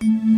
నీవు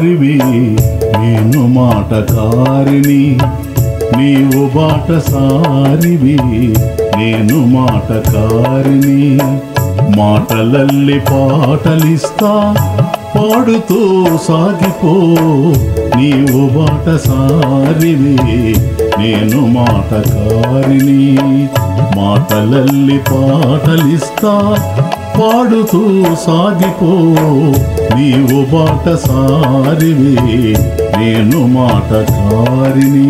బాటసారివి నేను మాటకారిని నీవు బాటసారివి నేను మాటకారిని. మాటలల్లి పాటలిస్తా పాడుతూ సాగిపో నీవు బాటసారివి నేను మాటకారిని. మాటలల్లి పాటలిస్తా పాడుతూ సాగిపో నీవు బాట సారివి నేను మాట కారిని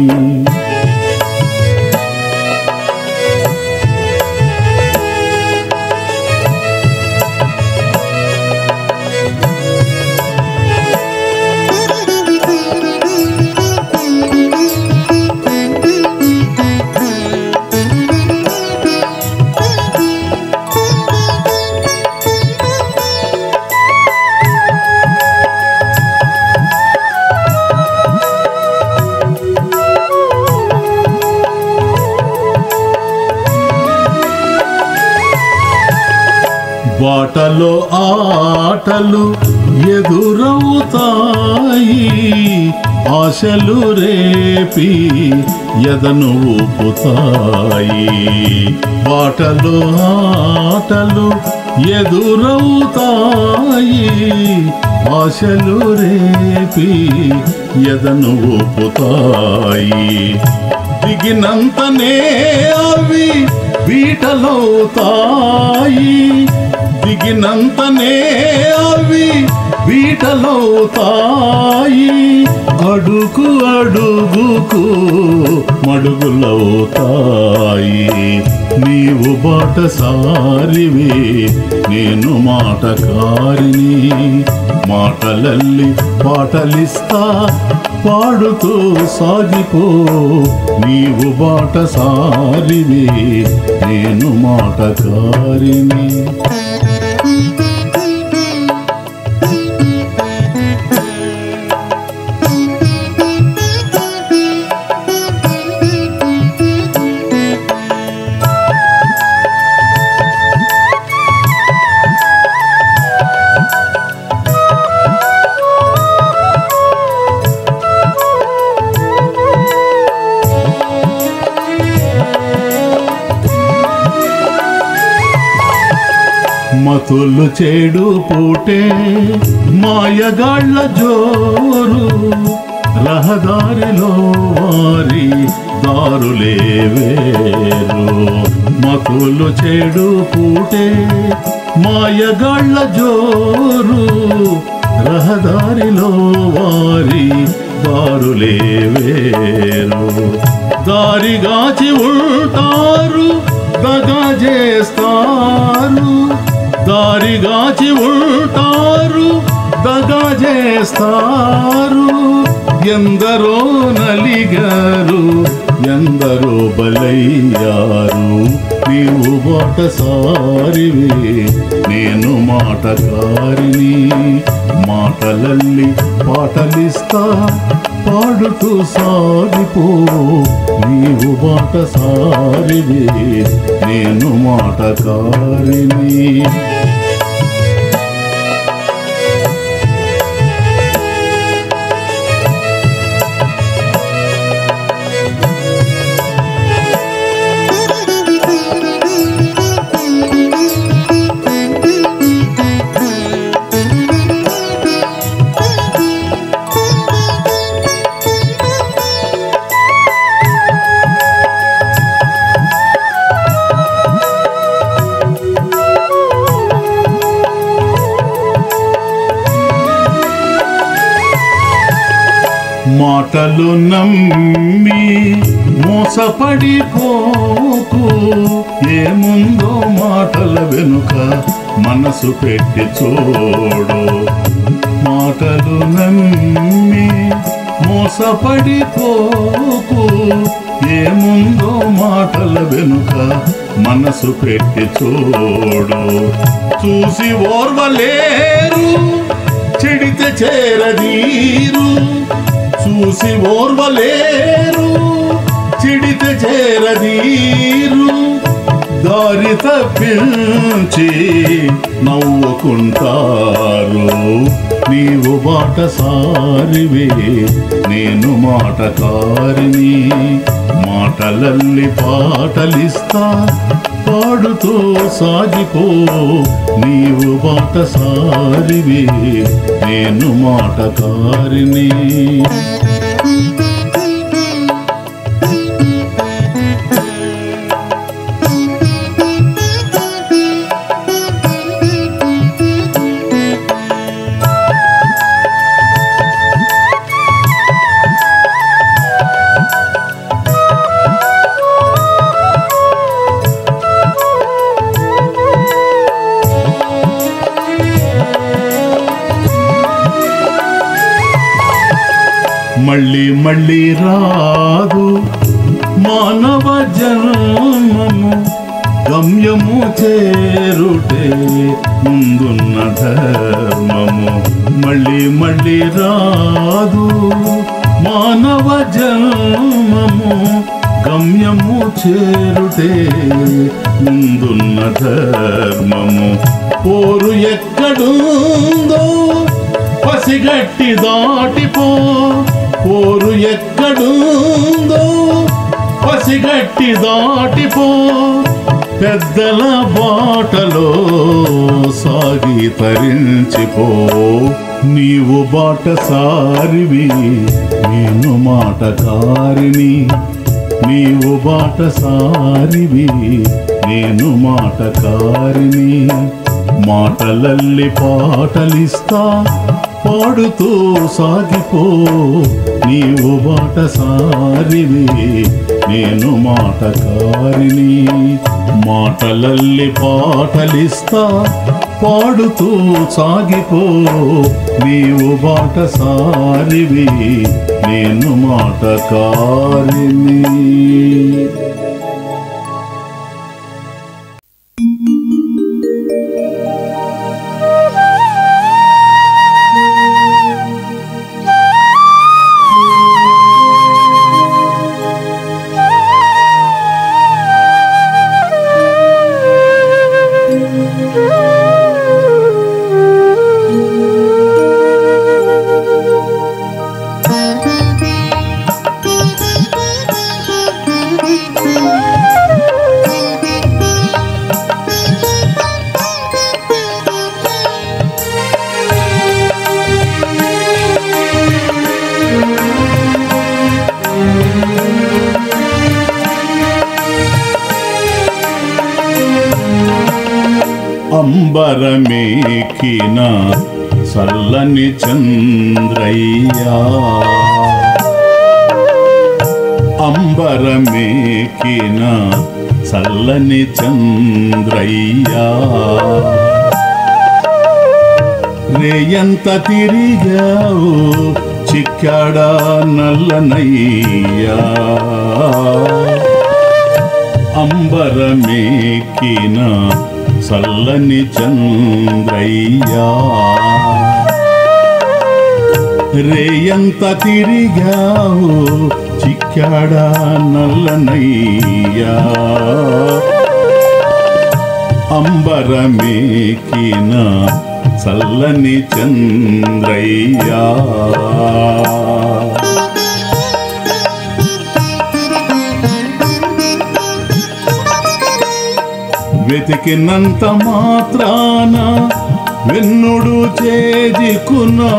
ఆటలు ఎదురవుతాయి. ఆశలు రేపి ఎదను ఊపుతాయి. బాటలో ఆటలు ఎదురవుతాయి. ఆశలు రేపి ఎదను ఊపుతాయి. దిగినంతనే అవి వీటలవుతాయి. దిగినంతనే అవి బీటలవుతాయి అడుగు అడుగుకు మడుగులవుతాయి. నీవు బాట సారివి నేను మాటకారిని. మాటలల్లి పాటలిస్తా పాడుతూ సాగిపో. నీవు బాట సారివి నేను మాటకారిని. తొల్లు చేడు పూటే మాయగాళ్ళ జోరు రహదారిలో వారి దారులే వేరు. మతులు చెడు పూటే మాయగాళ్ళ జోరు రహదారిలో వారి దారులే వేరు. దారిగాచి ఉంటారు దగా చేస్తారు. దారిగాచి ఉంటారు దగా చేస్తారు. ఎందరో నలిగారు ఎందరో బలయ్యారు. నీవు బాట సారివి నేను మాటకారిని మాటలల్లి పాటలిస్తా పాడుతూ సాగిపో. నీవు బాట సారివి నేను మాటకారిని మాటలు నమ్మి మోసపడిపోకు. ఏముందో మాటల వెనుక మనసు పెట్టి చూడు. మాటలు నమ్మి మోసపడిపోకు. ఏముందో మాటల వెనుక మనసు పెట్టి చూడు. చూసి ఓర్వలేరు చెడితే చేరదీరు. మూసి ఓర్వలేరు చెడితే చేరదీరు. దారి తప్పించి నవ్వుకుంటారు. నీవు బాటసారివే నేను మాటకారిని. మాటలల్లి పాటలిస్తా పాడుతూ సాగిపో. నీవు బాటసారివే నేను మాటకారిని. మళ్ళీ మళ్ళీ రాదు మానవ జన్మము గమ్యము చేరుటే ముందున్న ధర్మము మళ్ళీ మళ్ళీ రాదు మానవ జన్మము గమ్యము చేరుటే ముందున్న ధర్మము. పోరు ఎక్కడుందో పసిగట్టి దాటిపో పోరు ఎక్కడుందో? పసిగట్టి దాటిపో. పెద్దల బాటలో సాగి తరించిపో. నీవు బాట సారివి నేను మాటకారిని. నీవు బాట సారివి నేను మాటకారిని. మాటలల్లి పాటలిస్తా పాడుతూ సాగిపో. నీవు బాట సారివి నేను మాటకారిని. మాటలల్లి పాటలిస్తా పాడుతూ సాగిపో. నీవు బాట సారివి నేను మాటకారిని. చల్లని చంద్రయ్యా. అంబరమేకిన చల్లని చంద్రయ్యా. రేయంత తిరిగావు చిక్కాడా నల్లనయ్యా. అంబరమేకిన చల్లని చంద్రయ్యా. రేయంత తిరిగావు? చిక్కాడా నల్లనయ్యా అంబరమేకిన చల్లని చంద్రయ్యా. వెతికినంత మాత్రాన వెన్నుడు చేదికున్నా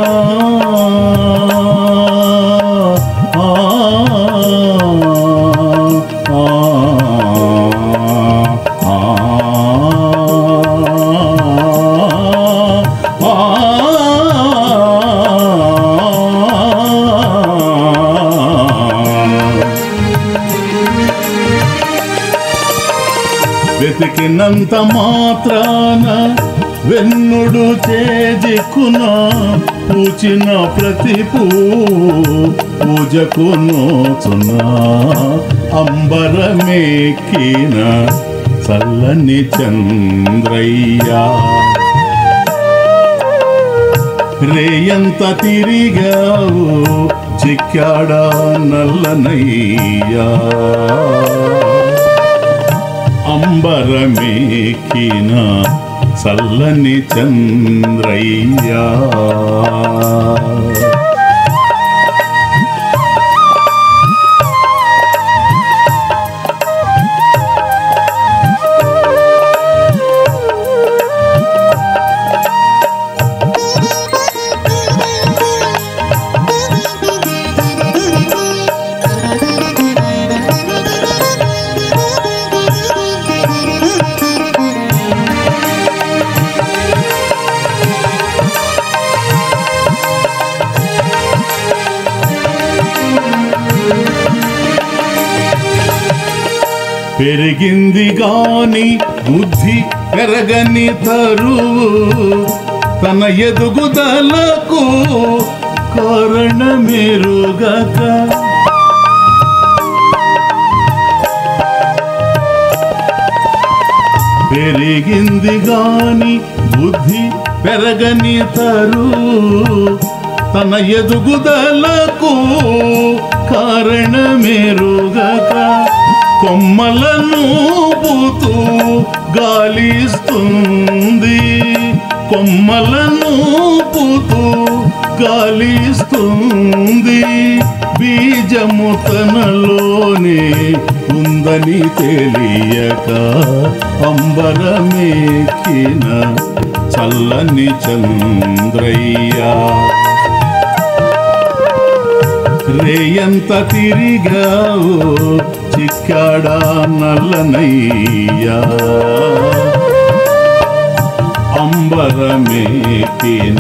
వెతికినంత మాత్రానా వెన్నుడు చేజిక్కున పూచిన ప్రతి పూ పూజకు నోచునా అంబరమేకిన చల్లని చంద్రయ్యా. రేయంత తిరిగావు చిక్కాడా నల్లనయ్యా. అంబరమేకినా చల్లని చంద్రయ్యా. పెరిగింది గాని బుద్ధి పెరగని తరువు తన ఎదుగుదలకు కారణమెరుగక. పెరిగింది గాని బుద్ధి పెరగని తరువు తన ఎదుగుదలకు కారణమెరుగక. కొమ్మలను పూతూ గాలిస్తుంది. కొమ్మలను పూతూ గాలిస్తుంది. బీజము తనలోనే ఉందని తెలియక అంబరమేకిన చల్లని చంద్రయ్యా. రేయంత తిరిగావు చిక్కాడా నల్లనయ్యా? అంబరమేకిన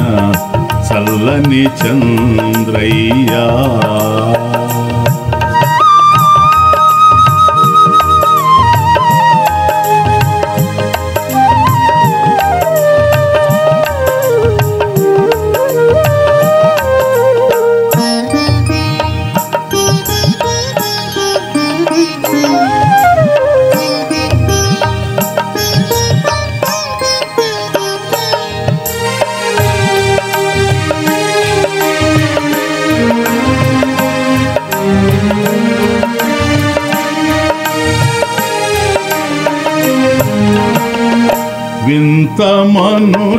చల్లని చంద్రయ్యా.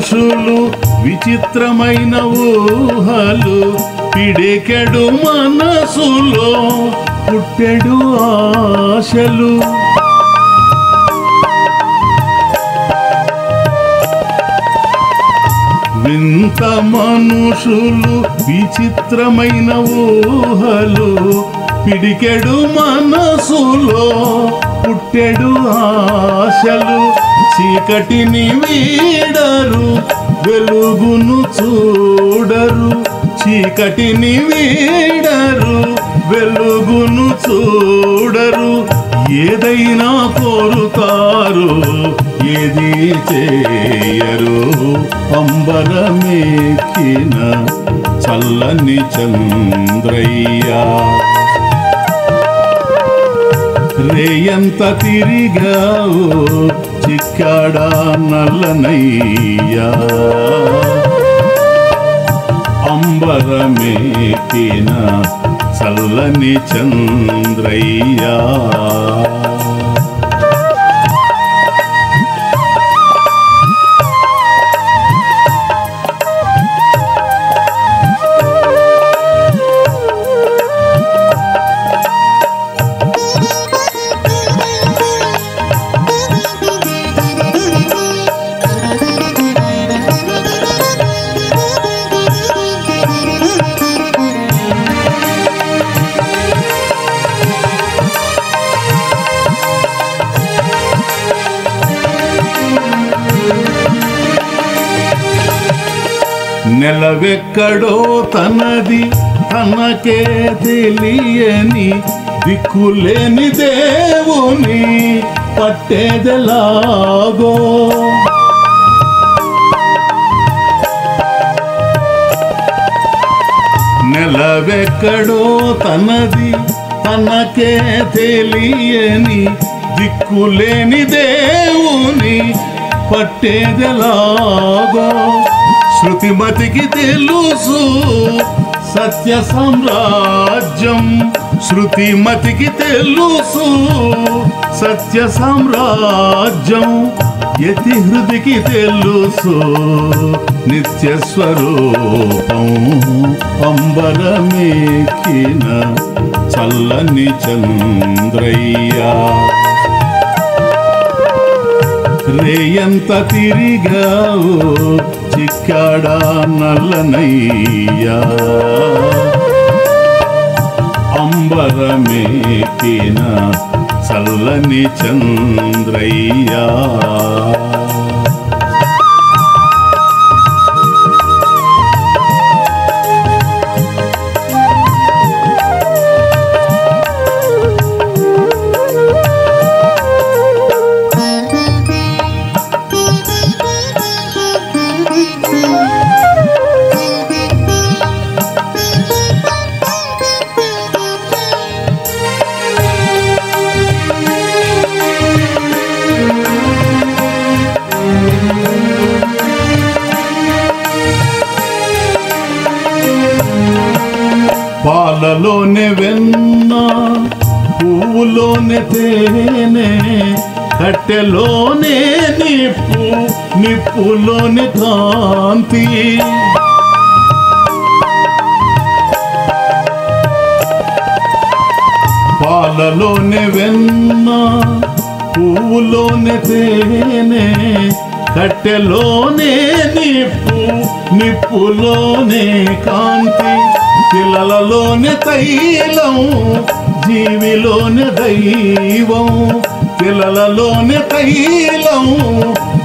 మనుషులు విచిత్రమైన ఊహలు పిడికెడు మనసులో పుట్టెడు ఆశలు. వింత మనుషులు విచిత్రమైన ఊహలు పిడికెడు మనసులో పుట్టెడు ఆశలు. చీకటిని వీడరు వెలుగును చూడరు. చీకటిని వీడరు వెలుగును చూడరు. ఏదైనా కోరుతారు ఏది చేయరు. అంబరమేకిన చల్లని చంద్రయ్యా. రేయంత తిరిగావు చిక్కాడా నల్లనయ్యా? అంబరమేకిన చల్లని చంద్రయ్యా. నెలవెక్కడో తనది తనకే తెలియని దిక్కులేని దేవుని పట్టేదెలాగో. నెలవెక్కడో తనది తనకే తెలియని దిక్కులేని దేవుని పట్టేదెలాగో. శృతిమతికి తెలుసు. సత్య సామ్రాజ్యం శృతిమతికి తెలుసు. సత్య సామ్రాజ్యం యతి హృదికి తెలుసు. నిత్య స్వరూపం అంబరమేకిన చల్లని చంద్రయ్యా. రేయంత తిరిగావు చిక్కాడా నల్లనయ్యా. అంబరమేకిన చల్లని చంద్రయ్యా. పాలలోనే వెన్న పువ్వులోనే తేనె కట్టెలోనే నిప్పు నిప్పులోనే కాంతి. పాలలోనే వెన్న పువ్వులోనే తేనె కట్టెలోనే నిప్పు నిప్పులోనే కాంతి. పిల్లలలోనే తైలం జీవిలోనే దైవం. పిల్లలలోనే తైలం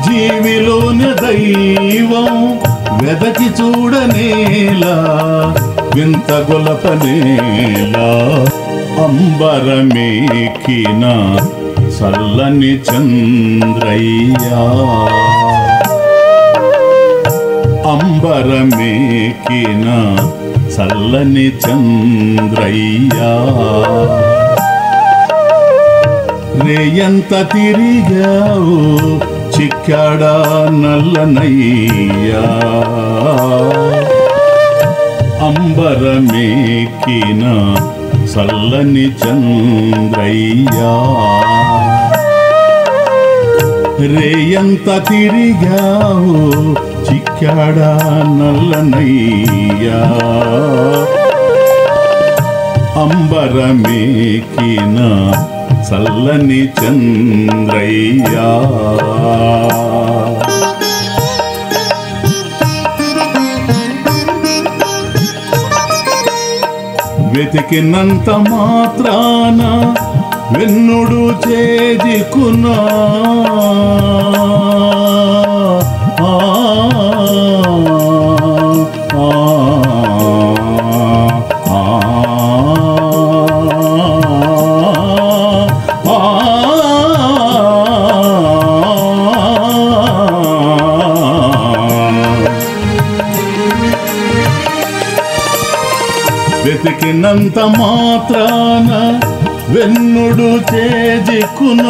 జీవిలోనే దైవం. వెదకి చూడనేలా వింత గొలపనేలా అంబరమేకిన చల్లని చంద్రయ్యా. అంబరమేకిన చల్లని చంద్రయ్యా. రేయంత తిరిగావు చిక్కాడా నల్లనయ్యా. అంబరమేకిన చల్లని చంద్రయ్యా. రేయంత తిరిగావు చిక్కాడా నల్లనయ్యా అంబరమేకిన చల్లని చంద్రయ్యా. వెతికినంత మాత్రాన వెన్నుడు చేజికున్నా వెతికినంత మాత్రాన వెన్నుడు చేజిక్కున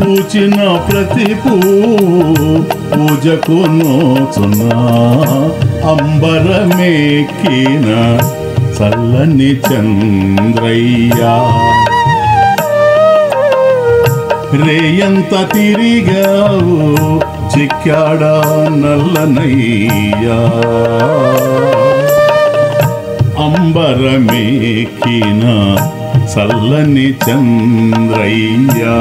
పూచిన ప్రతి పూ పూజకు నోచునా అంబరమేకిన చల్లని చంద్రయ్యా. రేయంత తిరిగావు చిక్కాడా నల్లనయ్యా. అంబరమేకిన చల్లని చంద్రయ్యా.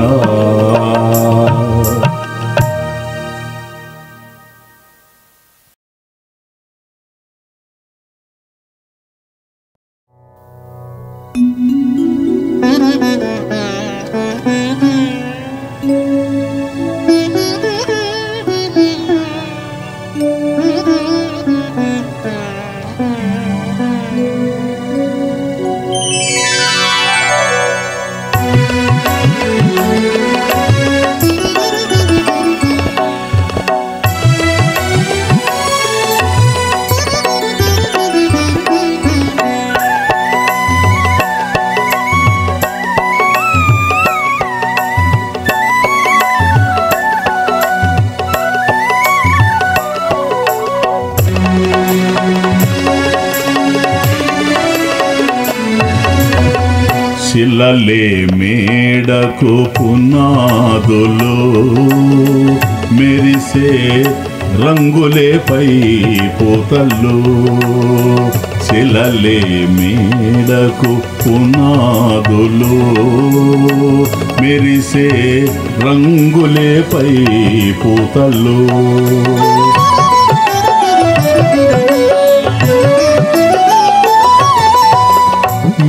పూతలు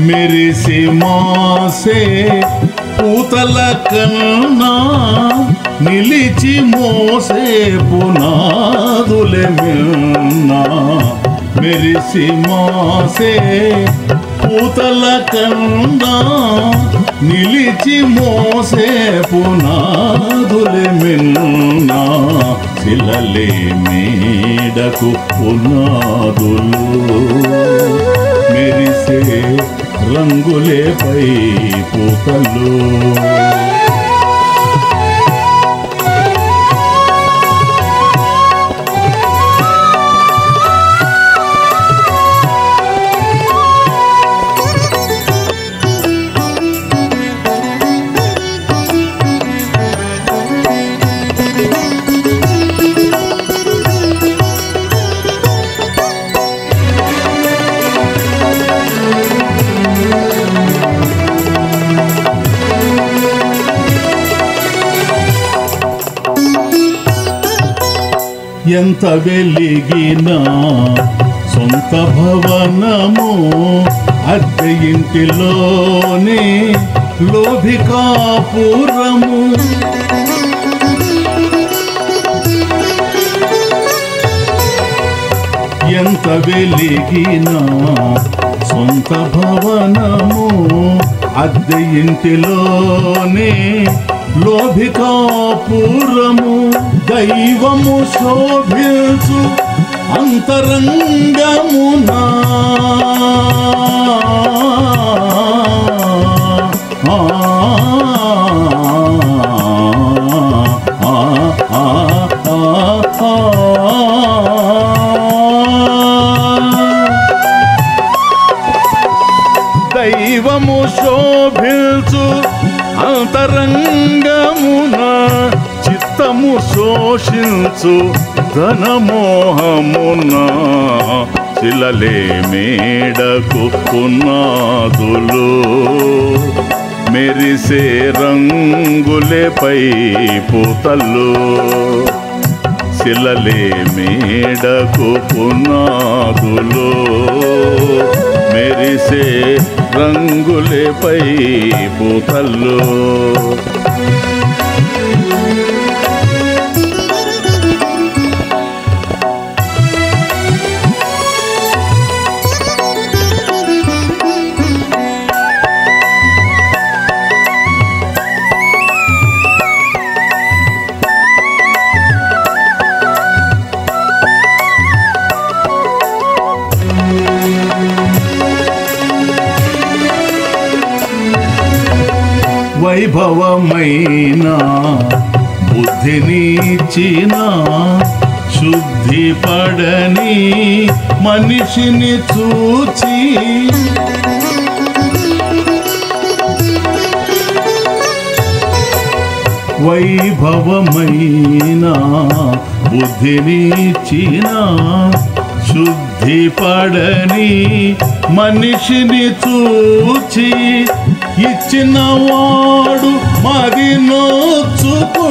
మెరిసి మాసే పూతల కన్నా నిలిచి మోసే పునాదులే మిన్నా. మెరిసి మాసే పూతల కందా నిలిచి మోసే పునాదులే మిన్నా. శిలలే మేడకు పునాదులు మెరిసే రంగులే పై పూతలు ఎంత వెలిగినా సొంత భవనము అద్దె ఇంటిలోనే లోభికాపురము ఎంత వెలిగినా సొంత భవనము అద్దె ఇంటిలోనే లోభికాపురము దైవము శోభిల్చు అంతరంగమునా ఆ, ఆ, శోషించు ధనమోహమున శిలలే మేడకు పునాదులు. మెరిసే రంగులే పై పూతలు శిలలే మేడకు పునాదులు. మెరిసే రంగులే పై పూతలు వైభవమైన బుద్ధినిచ్చిన శుద్ధి పడని మనిషిని చూచి వైభవమైన బుద్ధినిచ్చిన శుద్ధి పడని మనిషిని చూచి ఇచ్చిన వాడు మరి నోచుకుంటూ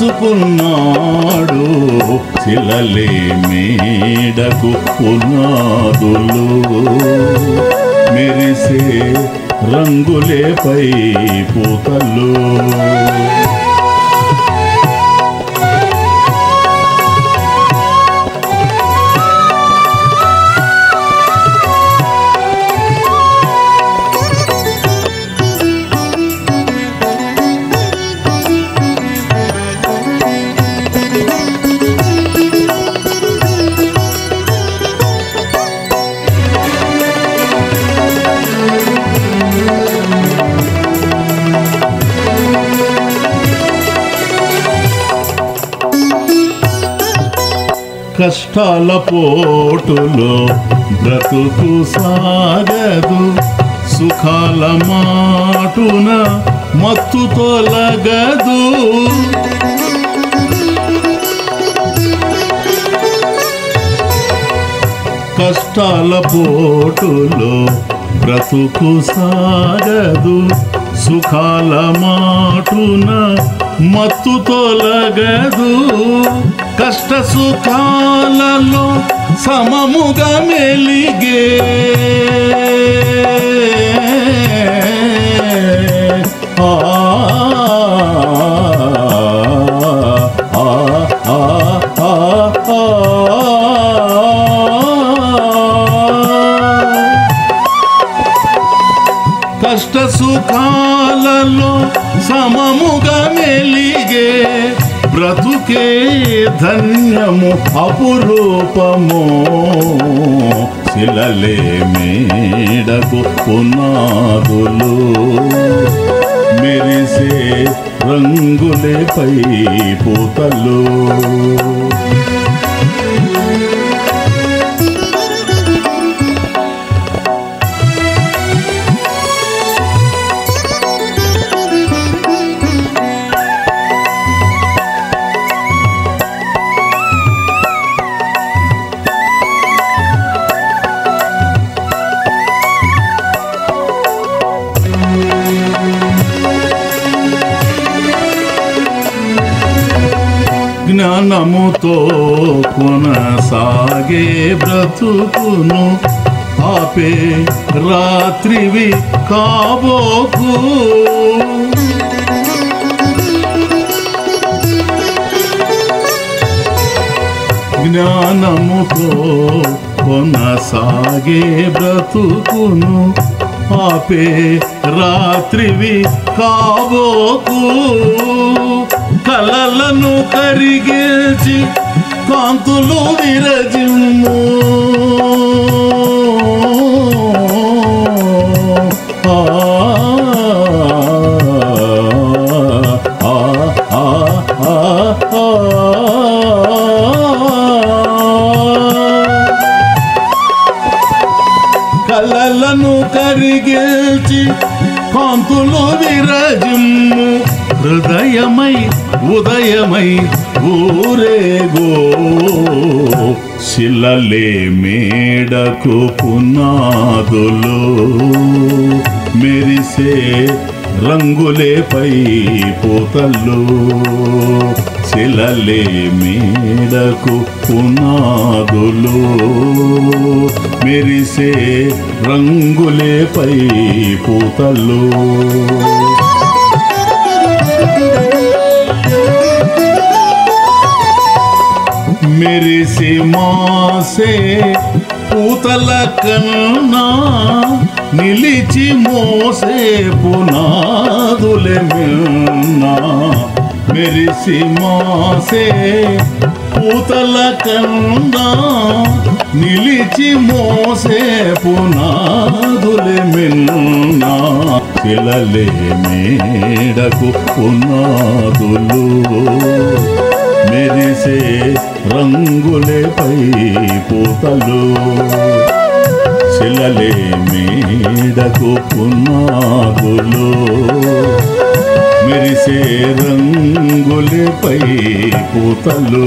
దాచుకున్నాడు శిలలే మేడకు పునాదులు. మెరిసే రంగులే పై పూతలు. కష్టాల పోటులో బ్రతుకు సాగదు. సుఖాల మాటున మత్తు తొలగదు. కష్టాల పోటులో బ్రతుకు సాగదు. సుఖాల మాటున మత్తు తొలగదు కష్ట సుఖాలలో సమముగా మెలిగే. కష్ట సుఖాలలో సమముగా మెలిగే బ్రతుకే ధన్యము అపురూపము. శిలలే మేడకు పునాదులు మెరిసే రంగులే పై పూతలు. సాగే బ్రతుకును ఆపే రాత్రివి కాబోకు. జ్ఞానముతో కొనసాగే బ్రతుకును ఆపే రాత్రివి కాబోకు. కలలను కరిగేచి కాంతులు విరజిమ్ము. కలలను కరిగేల్చి కాంతులు విరజిమ్ము. హృదయమై ఉదయమై ఊరేగో శిలలే మేడకు పునాదులు మెరిసే రంగులే పై పూతలు శిలలే మేడకు పునాదులు మెరిసే రంగులే పై పూతలు మెరిసి మాసే పూతల కన్నా నిలిచి మోసే పునాదులే మిన్నా. మెరిసి మాసే పూతల కన్నా నిలిచి మోసే పునాదులే మిన్నా. శిలలే మేడకు పునాదులు మెరిసే రంగులే పై పూతలు శిలలే మేడకు పున్నాగులు మెరిసే రంగులే పై పూతలు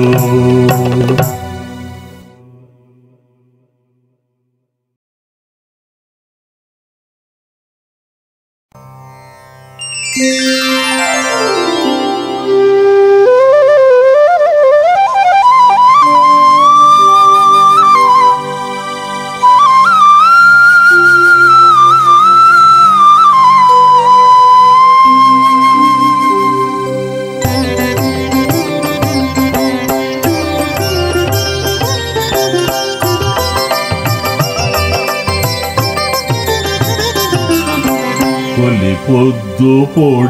పొద్దు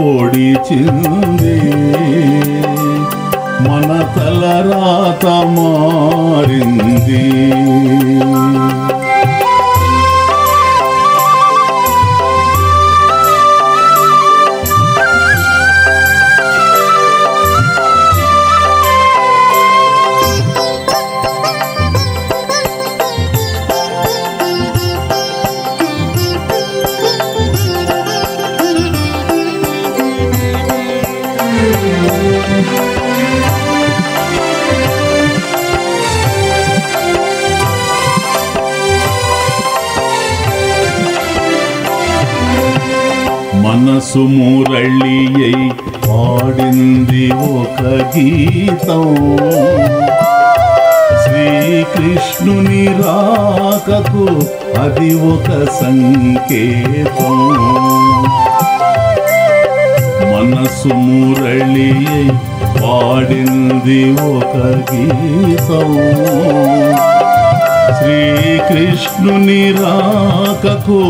పొడిచింది. మన తలరాత మారింది. గీతం శ్రీకృష్ణుని రాకకు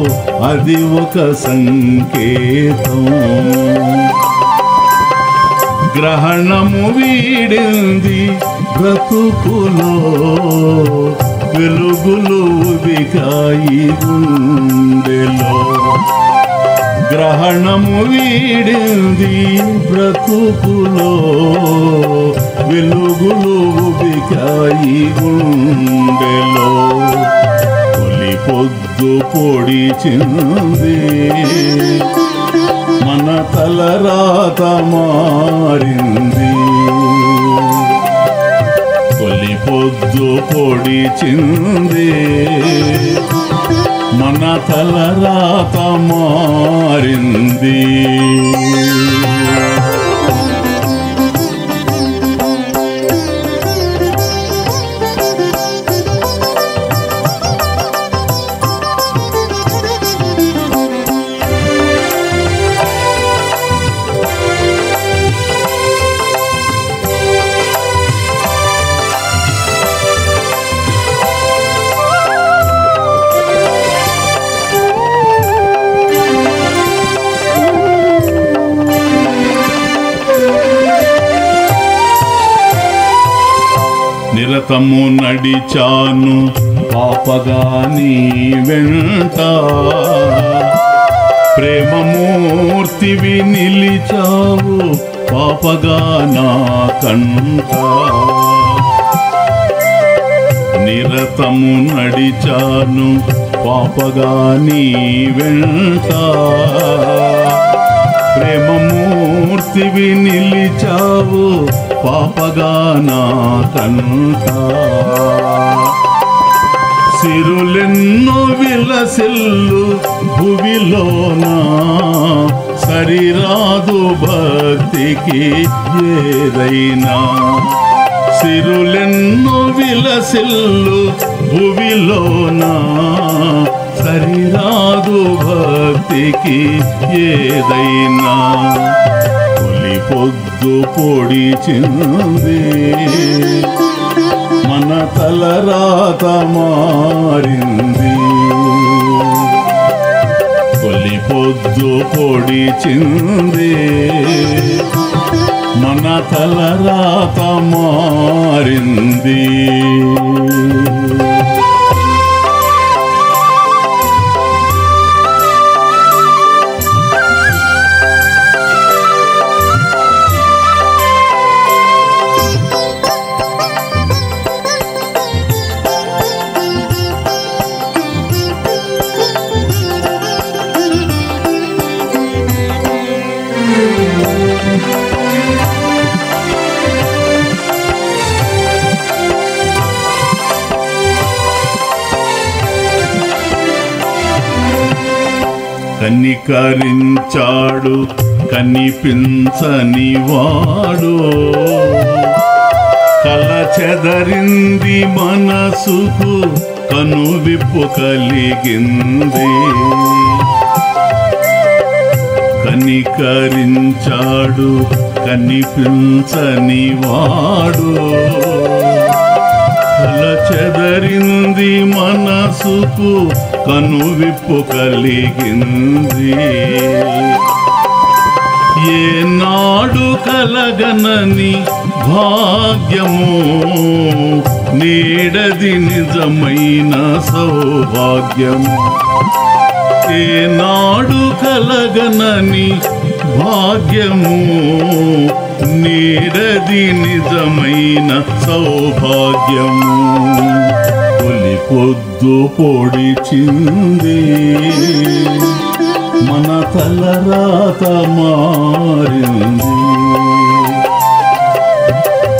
అది ఒక సంకేతం. గ్రహణము వీడింది బ్రతుకులో వెలుగులు ఉదికాయి గుండెలో గ్రహణము వీడింది బ్రతుకులో వెలుగులు ఉబికాయి గుండెలో తొలి పొద్దు పొడిచింది మన తలరాత మారింది. తొలి పొద్దు పొడిచింది మన తలరాత మారింది. నిరతము నడిచాను పాపగా నీ వెంట. ప్రేమమూర్తివి నిలిచావు పాపగా నా కంట. నిరతము నడిచాను పాపగా నీ వెంట. ప్రేమమూర్తివి నిలిచావు పాపగా సిరులెన్నో విలసిల్లు భువిలోన సరిరాదు భక్తికి ఏదైనా. సిరులెన్నో విలసిల్లు భువిలోన సరిరాదు భక్తికి ఏదైనా. పొద్దు పొడిచింది మన తలరాత మారింది. తొలి పొద్దు పొడిచింది మన తలరాత మారింది. కనికరించాడు కనిపించని వాడు. కల చెదరింది మనసుకు కనువిప్పు కలిగింది. కనికరించాడు కనిపించని వాడు. కల చెదరింది మనసుకు కనువిప్పు కలిగింది. ఏనాడు కలగనని భాగ్యము నీడది నిజమైన సౌభాగ్యము ఏనాడు కలగనని భాగ్యము నీడది నిజమైన సౌభాగ్యము. పొద్దు పొడిచింది. మన తలరాత మారింది.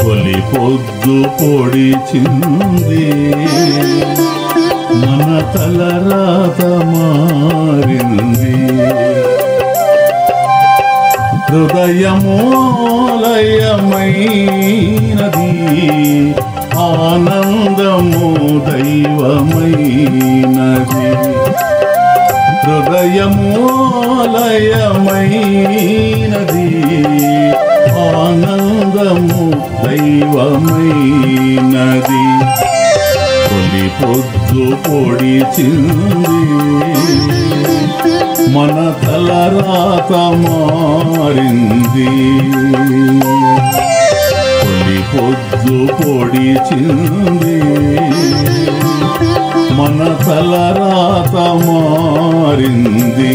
తొలి పొద్దు పొడిచింది. మన తలరాత మారింది. హృదయమోలయమైనది. ఆనందము దైవమైనది. హృదయమోలయమైనది. ఆనందము దైవమైనది. తొలి పొద్దు పొడిచింది. మన తలరాత మారింది. పొద్దు పొడిచింది. మన తల రాత మారింది.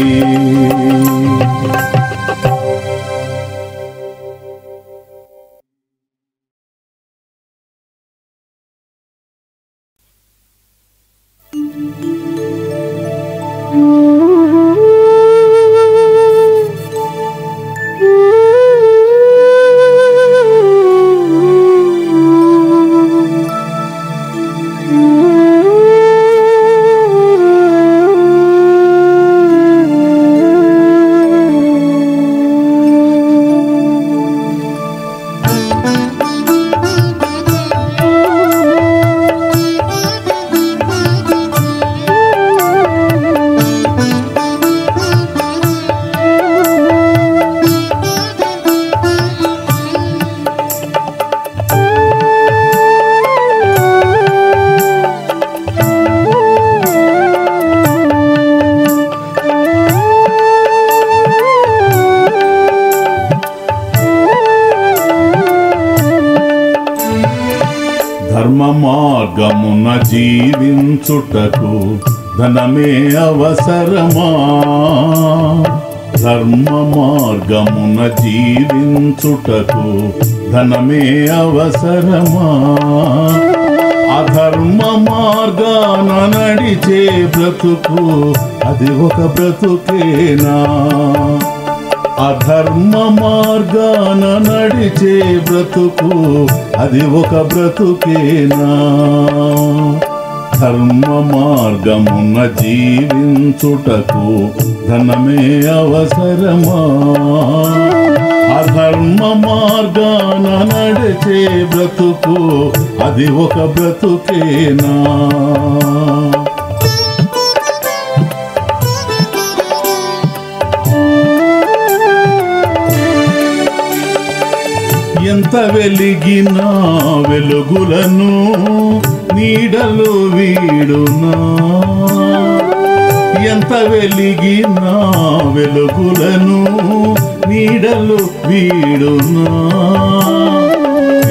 జీవించుటకు ధనమే అవసరమా? ధర్మ మార్గమున జీవించుటకు ధనమే అవసరమా? అధర్మ మార్గాన నడిచే బ్రతుకు అది ఒక బ్రతుకేనా? అధర్మ మార్గాన నడిచే బ్రతుకు అది ఒక బ్రతుకేనా? ధర్మ మార్గమున జీవించుటకు ధనమే అవసరమా? అధర్మ మార్గాన నడిచే బ్రతుకు అది ఒక బ్రతుకేనా? ఎంత వెలిగినా వెలుగులను నీడలు వీడునా? ఎంత వెలిగినా వెలుగులను నీడలు వీడునా?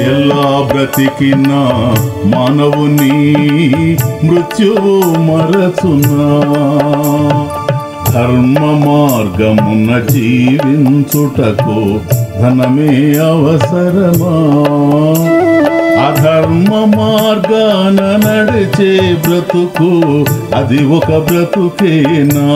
ఎలా బ్రతికిన మానవుని మృత్యువు మరచునా? ధర్మ మార్గమున జీవించుటకు ధనమే అవసరమా? అధర్మ మార్గాన నడిచే బ్రతుకు అది ఒక బ్రతుకేనా?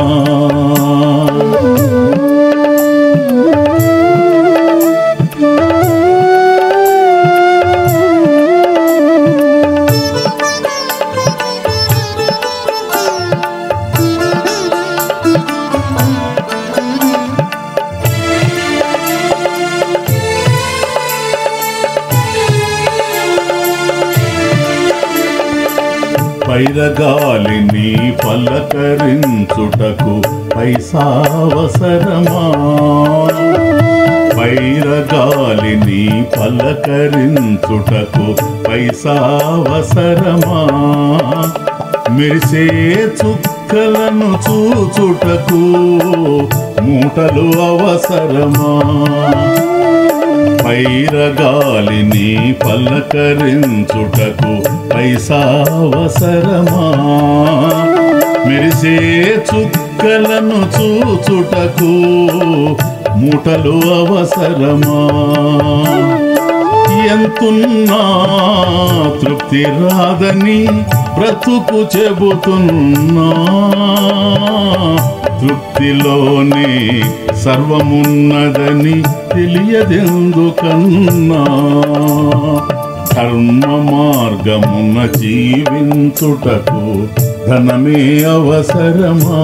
పైరగాలిని పలకరించుటకు పైసావసరమా పైరగాలిని పలకరించుటకు పైసావసరమా మెరిసే చుక్కలను చూచుటకు మూటలు అవసరమా? పైరగాలిని పలకరించుటకు పైసావసరమా మెరిసే చుక్కలను చూచుటకు మూటలు అవసరమా? ఎంతున్నా తృప్తి రాదని బ్రతుకు చెబుతున్నా. తృప్తిలోనే సర్వమున్నదని తెలియదెందుకన్నా? ధర్మ మార్గమున జీవించుటకు ధనమే అవసరమా?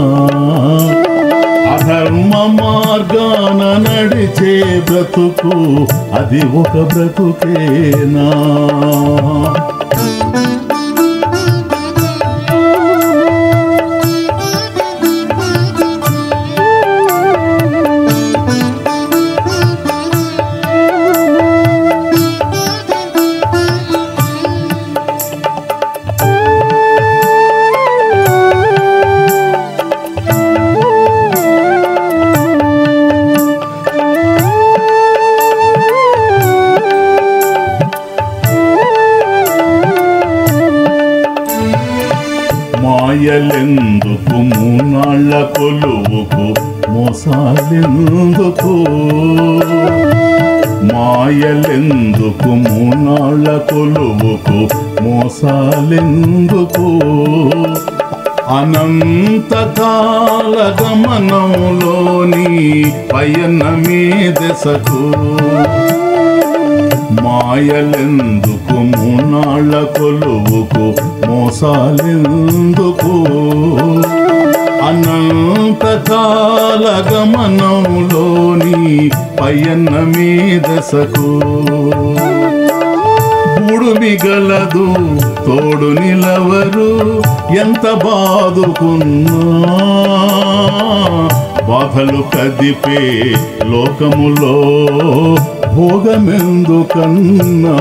అధర్మ మార్గాన నడిచే బ్రతుకు అది ఒక బ్రతుకేనా? పయనమే దశకు మాయలెందుకు? మూనాళ్ళ కొలువుకు మోసాలెందుకు? అనంతకాల గమనంలోని పయన మీ దశకు మిగలదు తోడు నిలవరు ఎంత బాదుకున్నా? బాధలు కదిపే లోకములో భోగమెందుకన్నా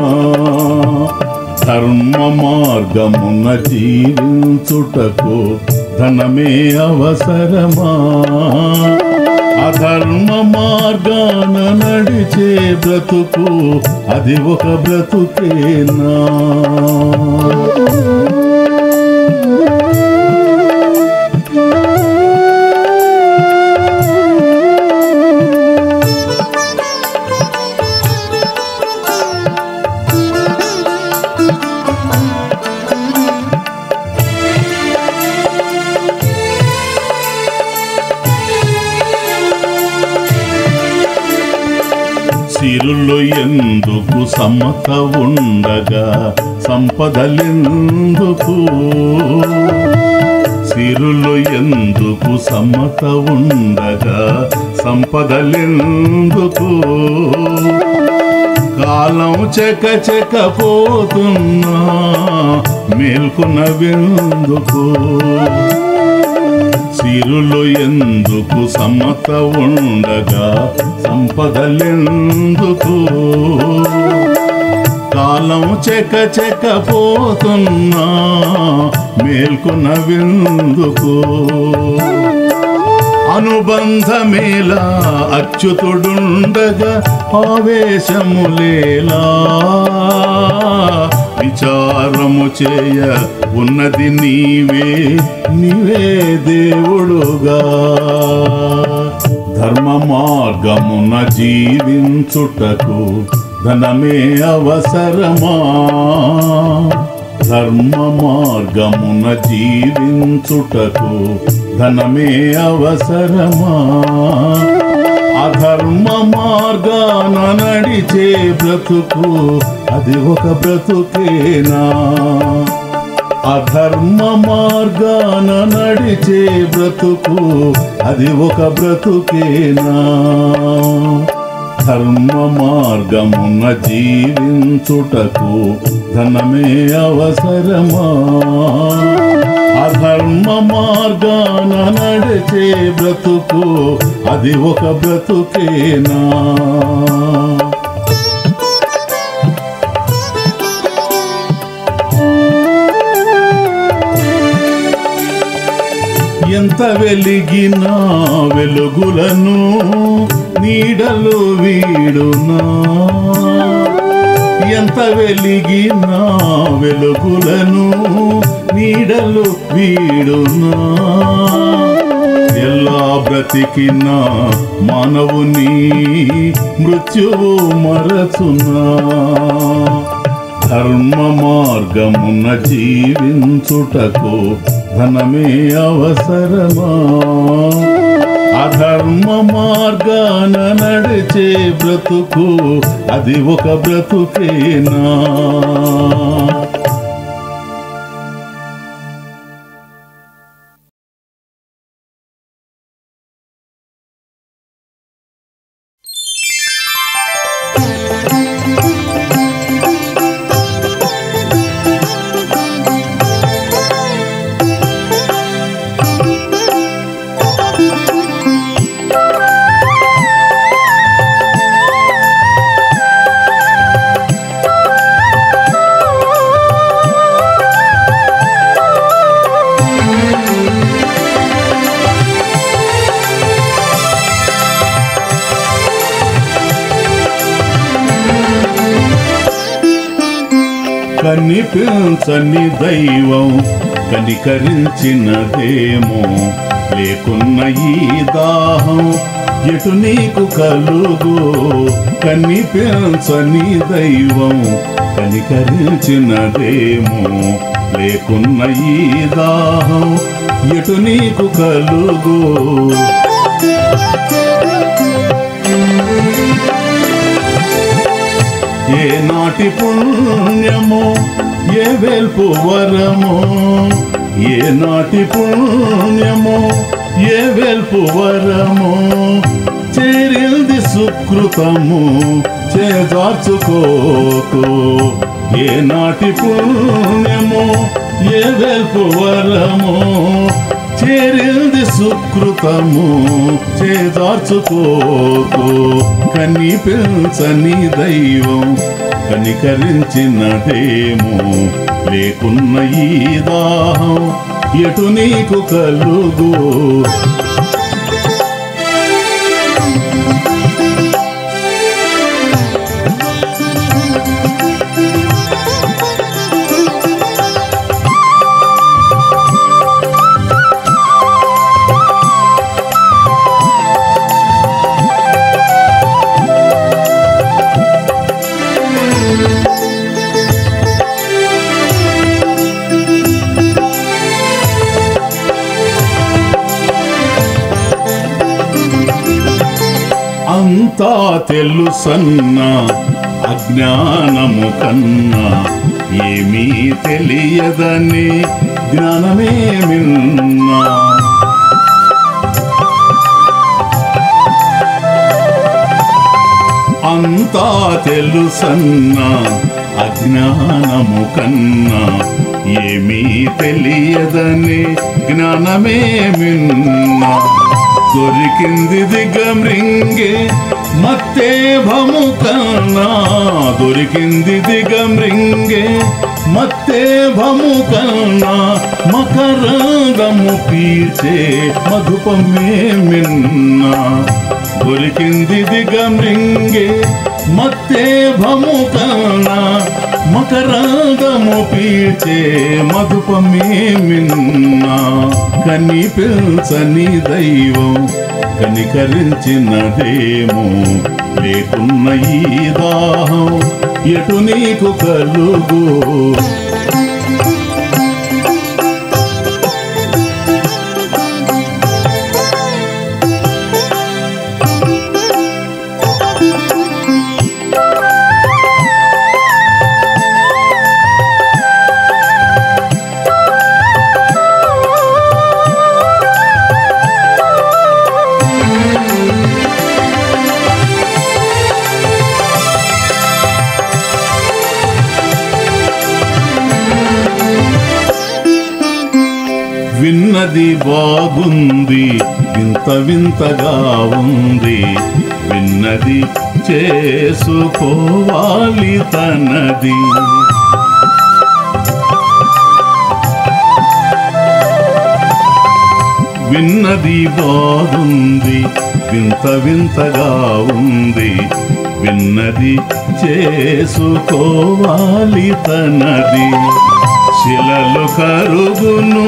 ధర్మ మార్గమున జీవించుటకు ధనమే అవసరమా? అధర్మ మార్గాన నడిచే బ్రతుకు అది ఒక బ్రతుకేనా? ఎందుకు సమత ఉండగా సంపదలెందుకు? సిరులు ఎందుకు సమత ఉండగా సంపదలెందుకు? కాలం చెక చెక పోతున్నా మేల్కొనవెందుకు సిరులు ఎందుకు సమత ఉండగా సంపదలెందుకు? కాలం చెక చెక పోతున్నా మేల్కొన విందుకు. అనుబంధమేలా అచ్యుతుడుండగా ఆవేశములేలా విచారము చేయ ఉన్నది నీవే నీవే దేవుడుగా. ధర్మ మార్గమున జీవించుటకు ధనమే అవసరమా? ధర్మ మార్గమున జీవించుటకు ధనమే అవసరమా? అధర్మ మార్గాన నడిచే బ్రతుకు అది ఒక బ్రతుకేనా? అధర్మ మార్గాన నడిచే బ్రతుకు అది ఒక బ్రతుకేనా? ధర్మ మార్గమున జీవించుటకు ధనమే అవసరమా? అధర్మ మార్గాన నడిచే బ్రతుకు అది ఒక బ్రతుకేనా? ఎంత వెలిగినా వెలుగులను నీడలు వీడునా? ఎంత వెలిగినా వెలుగులను నీడలు వీడునా? ఎలా బ్రతికిన మానవుని మృత్యువు మరచునా? ధర్మ మార్గమున జీవించుటకు ధనమే అవసరమా? అధర్మ మార్గాన నడిచే బ్రతుకు అది ఒక బ్రతుకేనా? స్వీకరించినదేమో. లేకున్న ఈ దాహం ఎటు నీకు కలుగు? కనిపించని దైవం కనికరించినదేమో. లేకున్న ఈ దాహం ఎటు నీకు కలుగు? ఏ నాటి పుణ్యము ఏ వెల్పు వరము? ఏ నాటి పుణ్యమో ఏ వెల్పు వరమో చేరింది సుకృతము చేదార్చుకోకు ఏ నాటి పుణ్యమో ఏ వెల్పు వరమో చేరింది సుకృతము చేదార్చుకోకు కనిపించని దైవం కనికరించినదేమో లేకున్న ఈ దాహం ఎటు నీకు కలుగు? అంతా తెలుసన్న అజ్ఞానము కన్నా ఏమీ తెలియదని జ్ఞానమే మిన్నా. అంతా తెలుసన్న అజ్ఞానము కన్నా ఏమీ తెలియదని జ్ఞానమే మిన్నా. దొరికింది దిగమృంగే మత్తే భము కన్నా దొరికింది దిగమృంగే. మత్తే భము కన్నా మకరంగము పీచే మధుపమే మిన్నా. దొరికింది దిగమృంగే. మత్తే భము కన్నా మకరంగము పీచే మధుపమే మిన్నా. కనిపించని దైవం కనికరించినదేమో లేకున్న ఈ దాహం ఎటు నీకు కలుగు? బాగుంది వింత వింతగా ఉంది. విన్నది చేసుకోవాలి తనది. విన్నది బాగుంది వింత వింతగా ఉంది. విన్నది చేసుకోవాలి తనది. శిలలు కరుగును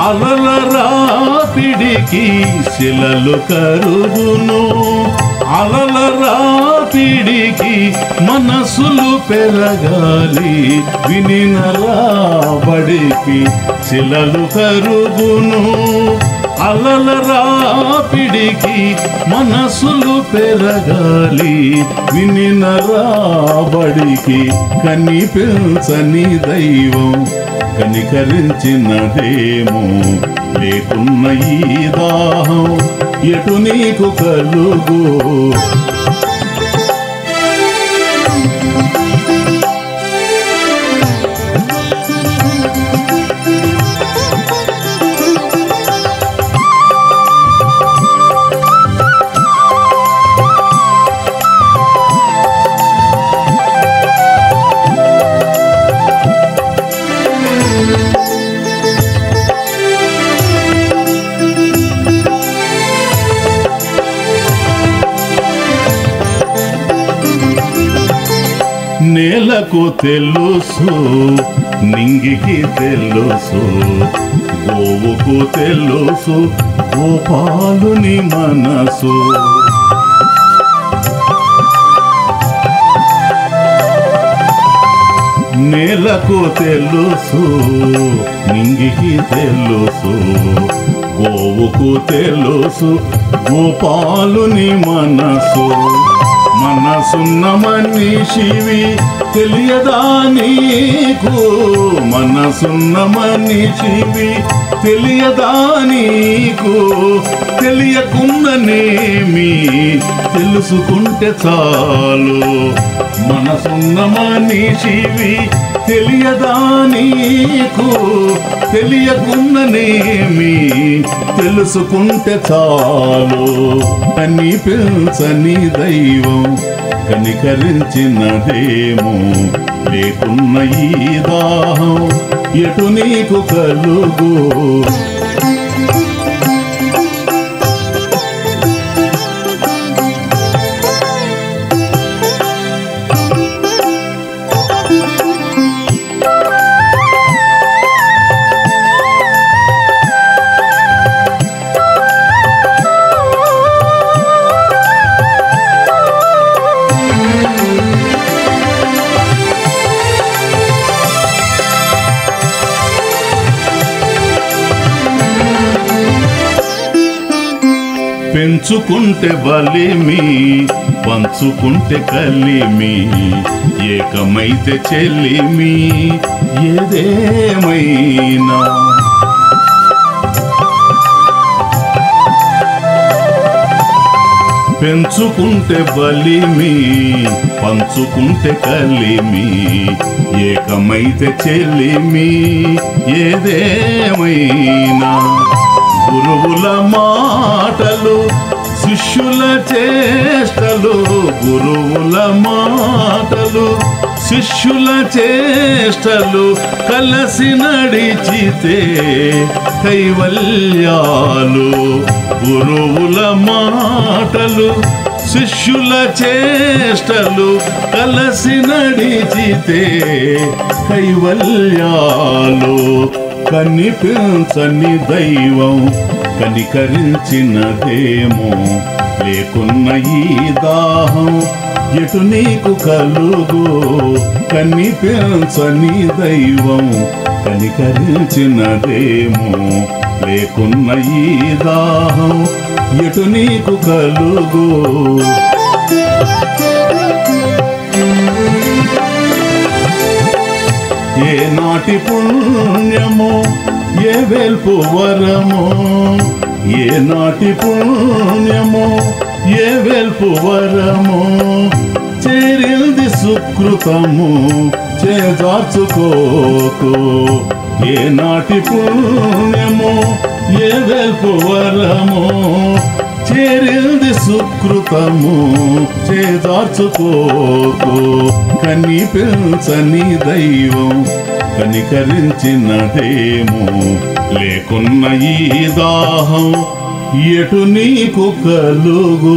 అలల రాపిడికి శిలలు కరుగును. అలల రాపిడికి మనసులు పెరగాలి. వినినరాబడికి శిలలు కరుగును. అలల రాపిడికి మనసులు పెరగాలి. వినినరాబడికి కనిపించని దైవం. కనికరించినదేమో. లేకున్న ఈ దాహం ఎటు నీకు కలుగు? నేలకు తెలుసు నింగికి తెలుసు గోవుకు తెలుసు గోపాలుని మనసు. నేలకు తెలుసు నింగికి తెలుసు గోవుకు తెలుసు గోపాలుని మనసు. మనసున్న మనిషివి తెలియదా నీకు? మనసున్న మనిషివి తెలియదా నీకు? తెలియకుండానేమి తెలుసుకుంటే చాలు. మనసున్న మనిషివి తెలియదా నీకు? తెలియకుండానేమి తెలుసుకుంటే చాలు. కనిపించని దైవం కనికరించినదేమో? లేకున్న ఈ దాహం ఎటు నీకు కలుగు? పంచుకుంటే బలిమి పంచుకుంటే కలిమి ఏకమైతే చెల్లిమి ఏదేమైనా. పెంచుకుంటే బలిమి పంచుకుంటే కలిమి ఏకమైతే చెల్లిమి ఏదేమైనా. గురువుల మాటలు శిష్యుల చేష్టలు గురువుల మాటలు. శిష్యుల చేష్టలు కలసి నడిచితే కైవల్యాలు. గురువుల మాటలు శిష్యుల చేష్టలు కలసి నడిచితే కైవల్యాలు. కనిపించని దైవం కనికరించినదేమో లేకున్న ఈ దాహం ఎటు నీకు కలుగు? కనిపించని దైవం కనికరించినదేమో లేకున్న ఈ దాహం ఎటు నీకు కలుగు? ఏ నాటి పుణ్యమో ఏ వెల్పు వరము ఏ నాటి పుణ్యము ఏ వెల్పు వరము చేరింది సుకృతము చేజార్చుకోకు. ఏ నాటి పుణ్యము ఏ వెల్పు వరము చేరింది సుకృతము చేదార్చుకోకు కని పెంచని దైవం కనికరించినదేమో లేకున్న ఈ దాహం ఎటు నీకు కలుగు?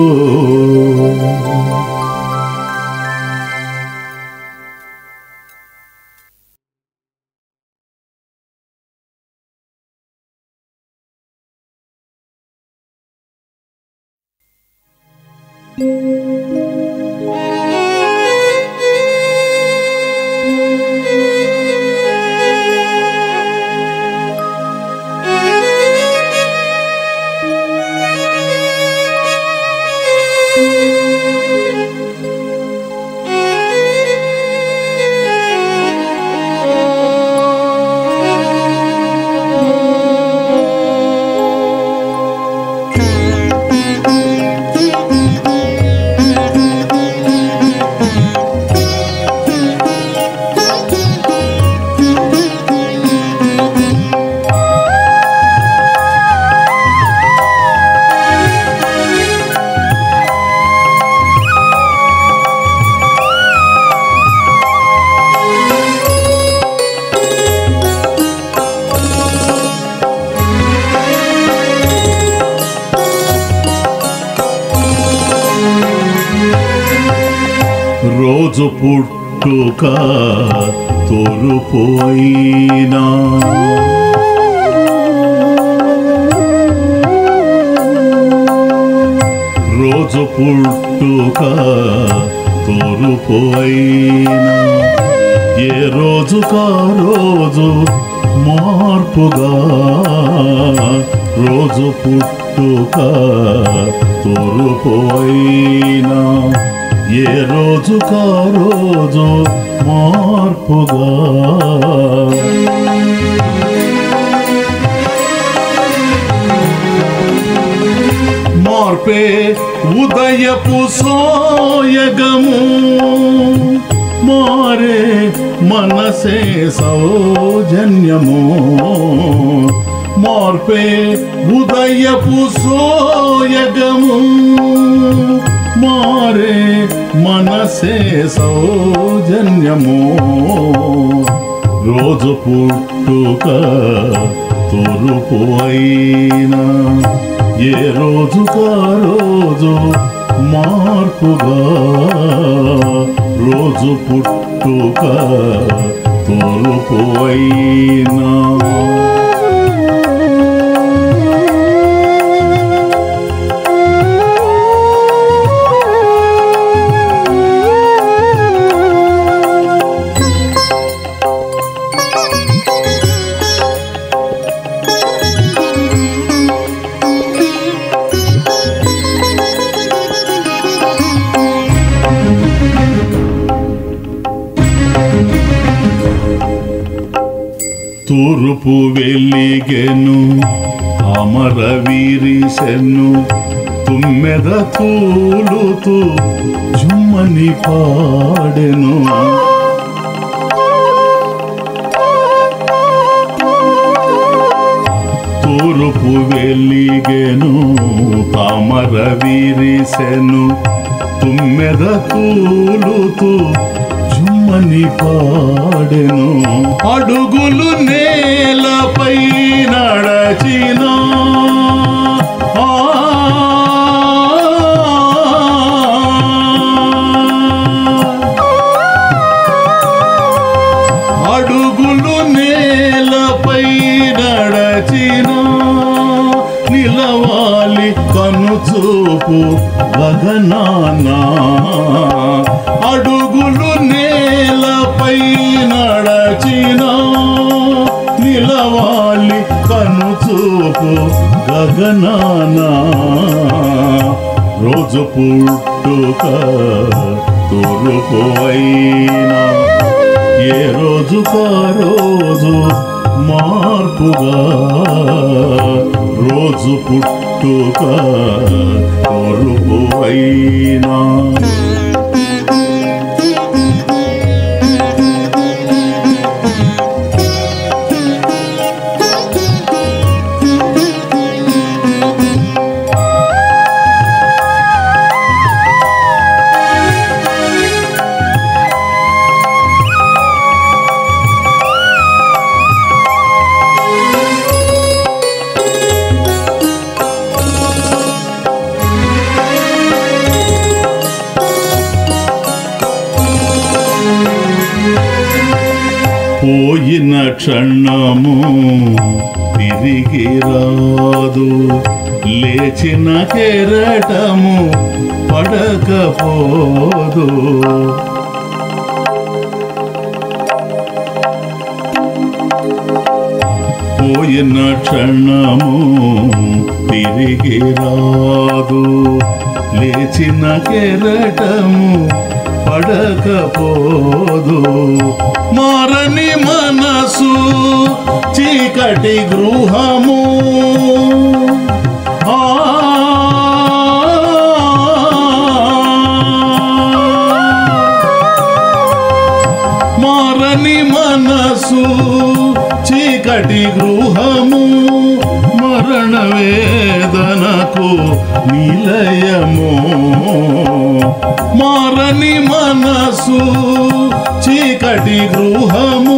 రోజు పుట్టుక తోరుపోయినా రోజు పుట్టుక తోరుపోయినా ఏ రోజు కా రోజు మార్పుగా రోజు పుట్టుక తోరుపోయినా ఏ రోజు కా రోజు మార్పుగా? మార్పే ఉదయపు సోయగము మారే మనసే సౌజన్యము. మార్పే ఉదయపు సోయగము మారే మనసే సౌజన్యము రోజు పుట్టుక తూర్పు అయినా ఏ రోజు రోజు మార్పుగా రోజు పుట్టుక తూర్పు అయినా తూర్పు వెలిగెను అమర వీరిసెను తుమ్మెద తూలుతూ జుమ్మని పాడెను. తూర్పు వెలిగెను అమర వీరిసెను తుమ్మెద తూలుతూ జుమ్మని పాడెను. అడుగులు నేలపై నడచిన. ఆ అడుగులు నేలపై నడచిన. నిలవాలి కనుచూపు గగనానా అడుగులు పై నడచిన నిలవాలి కనుచూపు గగనానా. రోజు పుట్టుక తూర్పు ఏ రోజు రోజు మార్పుగా. రోజు పుట్టుక తోరుపు క్షణము తిరిగి రాదు లేచిన కెరటము పడకపోదు. పోయిన క్షణము తిరిగి రాదు లేచిన కెరటము పడకపోదు. మారని మనసు చీకటి గృహము. ఆ మారని మనసు చీకటి గృహము. మరణ వేదనకు నిలయము. మారని మనసు చీకటి గృహము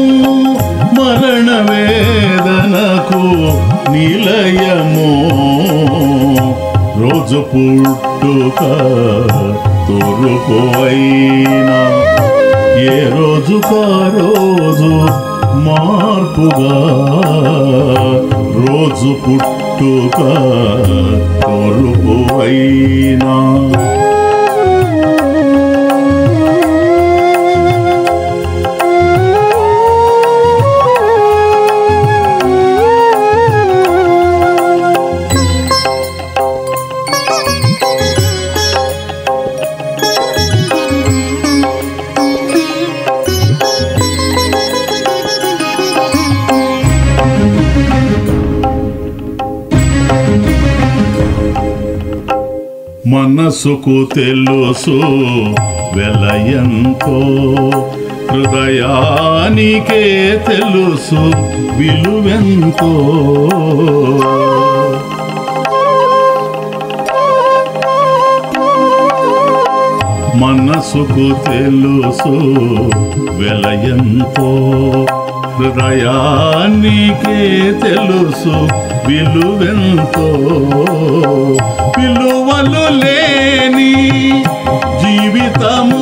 మరణ వేదనకు నిలయము. రోజు పుట్టుక తూర్పు ఏ రోజు రోజు మార్పుగా. రోజు పుట్టుక తొలుపు తెలుసుకు తెలుసు వెలయంతో హృదయానికే తెలుసు విలువెంతో. మనసుకు తెలుసు వెలయంతో హృదయానికే తెలుసు విలువెంతో విలువలు లేని జీవితము.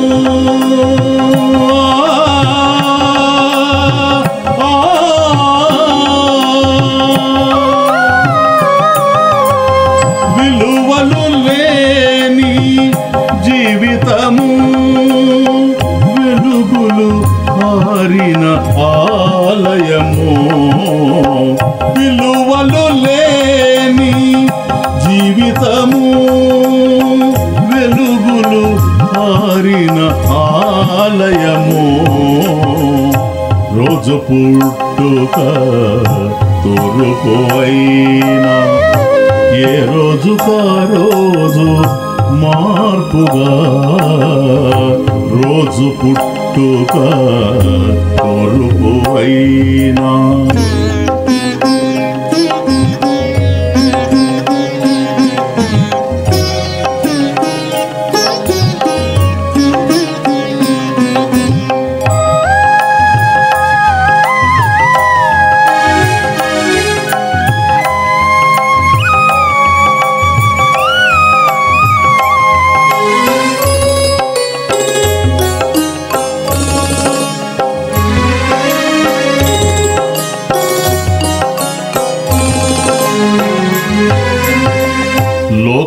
ఆ, రాజు పుట్టుక తూర్పు ఏ రోజు రోజు మార్పుగా రోజు పుట్టుక తూర్పు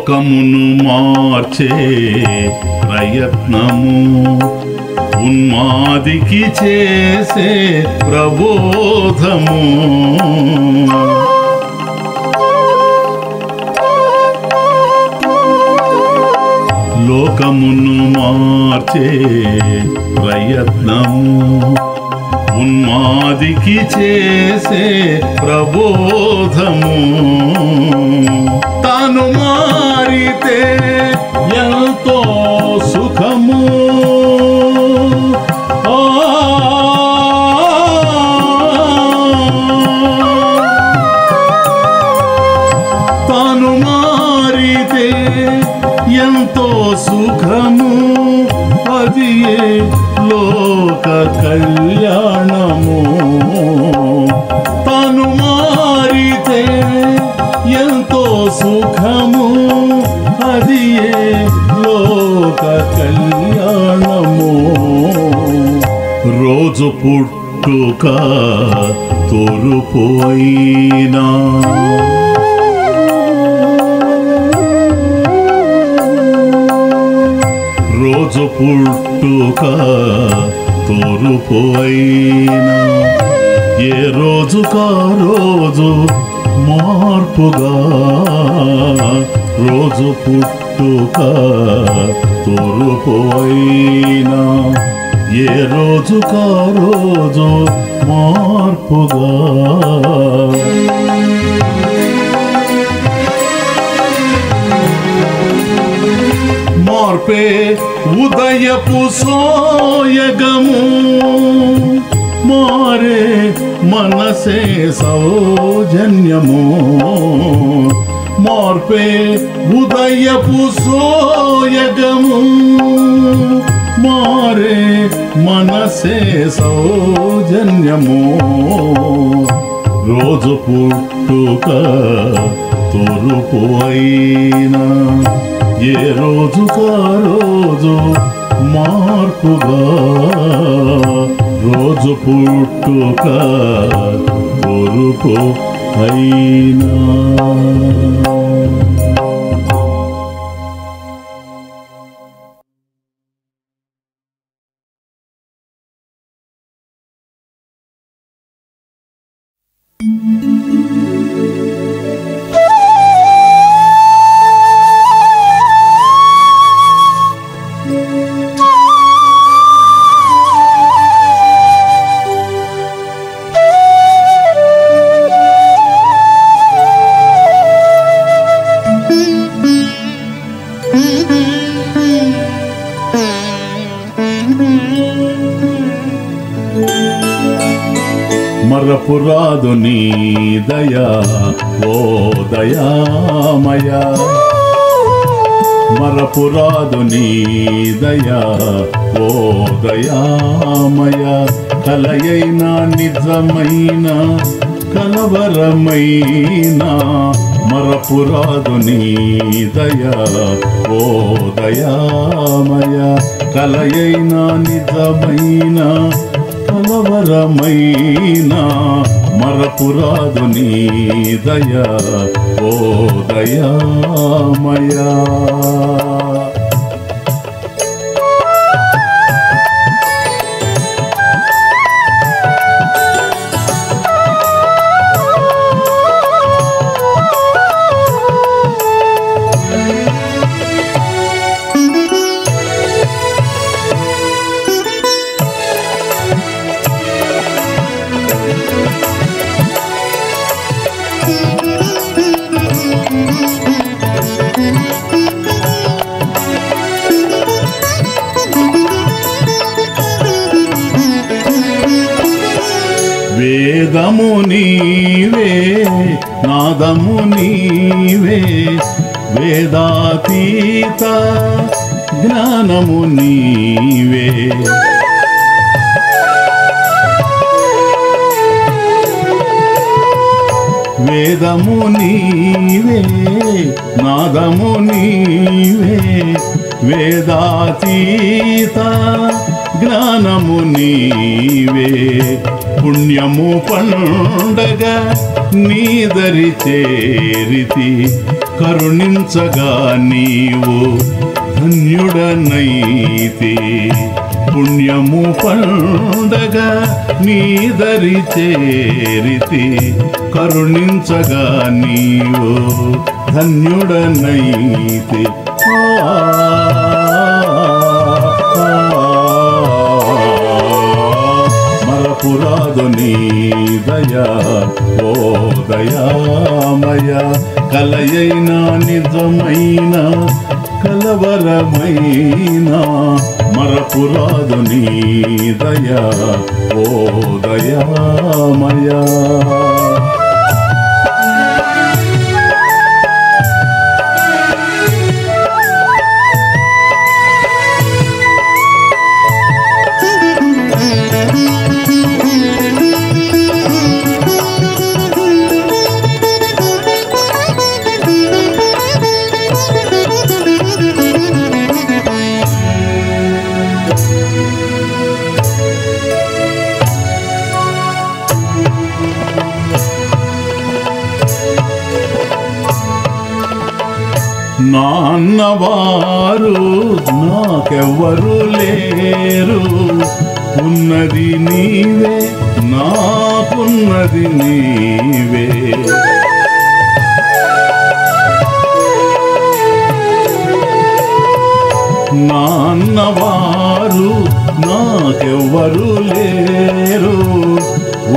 లోకమును మార్చే ప్రయత్నము ఉన్మాదికి చేసే ప్రబోధము. లోకమును మార్చే ప్రయత్నము ఉన్మాదికి చేసే ప్రబోధము. తాను మారితే ఎంతో సుఖము. తాను మారితే ఎంతో సుఖము. అది లోక కళ్యాణము. రాజు పుట్టుక తూర్పు అయినా రోజు పుట్టుక తూర్పు అయినా ఏ రోజు కా రోజు మార్పుగా. రోజు పుట్టుక తూర్పు అయినా ఏ రోజు కా రోజు మార్పుగా? మార్పే ఉదయపు సోయగము మారే మనసే సౌజన్యము. మార్పే ఉదయపు సోయగము మారే మనసే సౌజన్యము. రోజు పుట్టుక తూర్పు అయినా ఏ రోజు రోజు మార్పుగా. రోజు పుట్టుక తూర్పు అయినా నిజమైన కలవరమైన మరపురాదు నీ దయా. ఓ దయామయ కలయైన నిజమైన కలవరమైన మరపురాదు నీ దయా. ఓ దయామయా. వేదము నీవే నాదము నీవే. వేదాతీత జ్ఞానము నీవే. వేదము నీవే నాదము నీవే. వేదాతీత జ్ఞానము నీవే. పుణ్యము పండగా నీదరి చేరితి. కరుణించగా నీవు ధన్యుడనైతి. పుణ్యము పండగ నీదరి చేరితి. కరుణించగా నీవు ధన్యుడనైతి. ఆ దయా ఓ దయామయ కలయైన నిజమైన కలవరమైన మరపురాదు నీ దయా ఓ దయామయా. నాన్నవారు నాకెవ్వరు లేరు. ఉన్నది నీవే నాకున్నది నీవే. నాన్నవారు నాకెవ్వరు లేరు.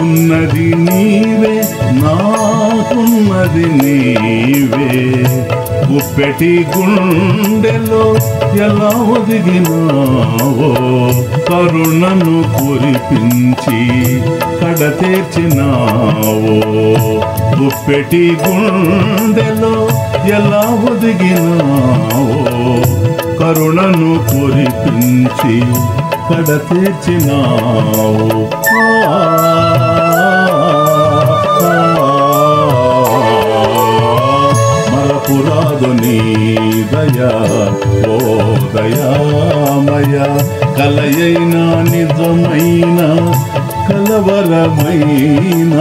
ఉన్నది నీవే నాకున్నది నీవే. గుప్పెటి గుండెలో ఎలా ఒదిగినావో కరుణను కురిపించి కడతీర్చినావో గుప్పెటి గుండెలో ఎలా ఒదిగినావో కరుణను కురిపించి కడతీర్చినావు మరపురాదు దయా ఓ దయామయ కలయైన నిజమైన కలవరమైన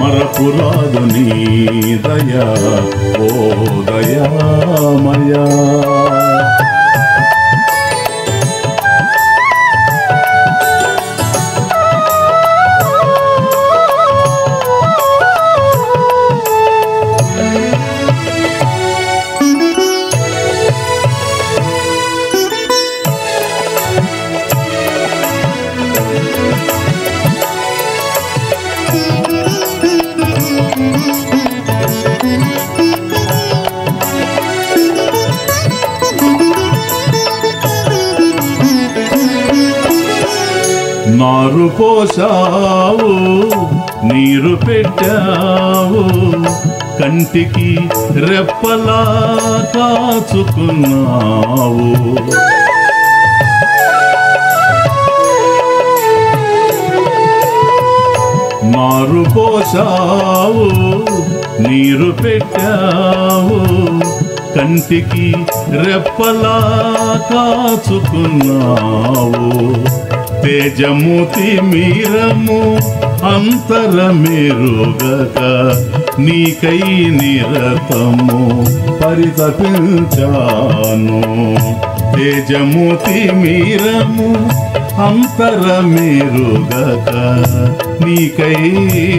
మరపురాదు నీ దయా ఓ దయామయా. నూరు పోసావు నీరు పెట్టావు. కంటికి రెప్పలా కాచుకున్నావు. నారు పోసావు నీరు పెట్టావు. కంటికి రెప్పలా కాచుకున్నావు. తేజముతి మీరము అంతరమిరుగక నీకై నిరతము పరితపించాను. తేజముతి మీరము అంతరమిరుగక నీకై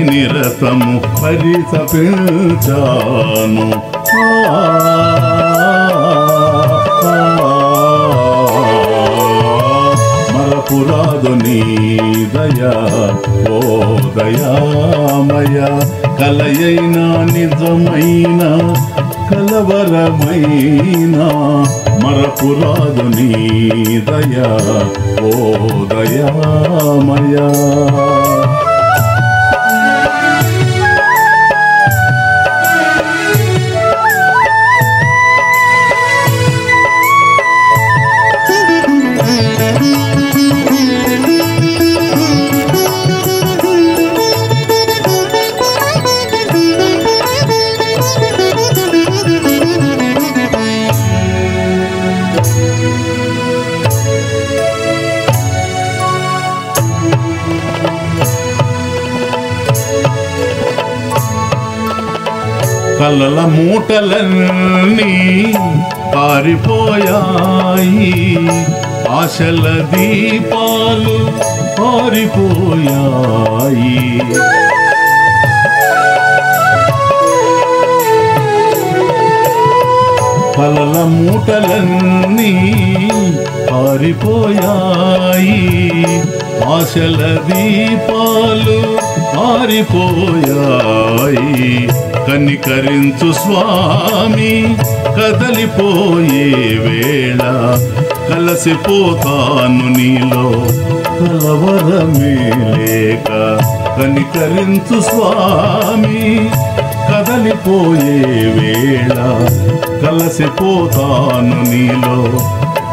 నిరతము పరితపించాను. ఆ అపురాదు నీ దయా ఓ దయామయ. కలయైన నిజమైన కలవరమైన మరపురాదు నీ దయా ఓ దయామయ. అలల మూటలన్నీ పారిపోయాయి. ఆశల దీపాలు పారిపోయాయి. కలల మూటలన్నీ పారిపోయాయి. ఆశల దీపాలు పారిపోయాయి. కనికరించు స్వామి కదలిపోయే వేళ. కలసిపోతాను నీలో కలవరమే లేక కనికరించు స్వామి కదలిపోయే వేళ. కలసిపోతాను నీలో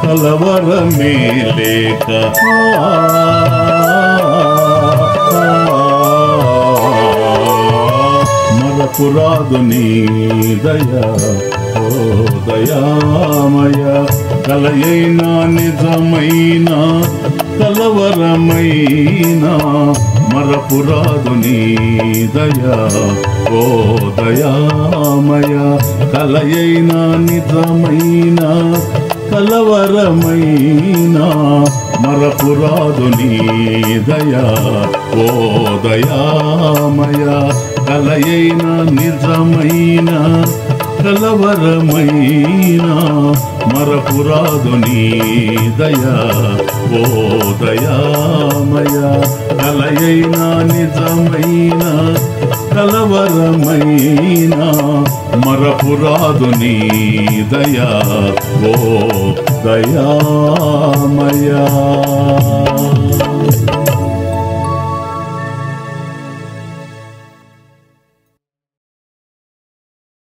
కలవరమే లేక మరపురాదు నీ దయా. ఓ దయామయ కలయైన నిజమైన కలవరమైన మరపురాదు నీ దయా. ఓ దయామయ కలయైన నిజమైన కలవరమైనా మరపురాదు నీ దయా. ఓ దయామయ కలయైన నిజమైన కలవరమైన మరపురాదు నీ దయా ఓ దయామయ. కలయైన నిజమైన కలవరమైన మరపురాదు నీ దయా ఓ దయామయా.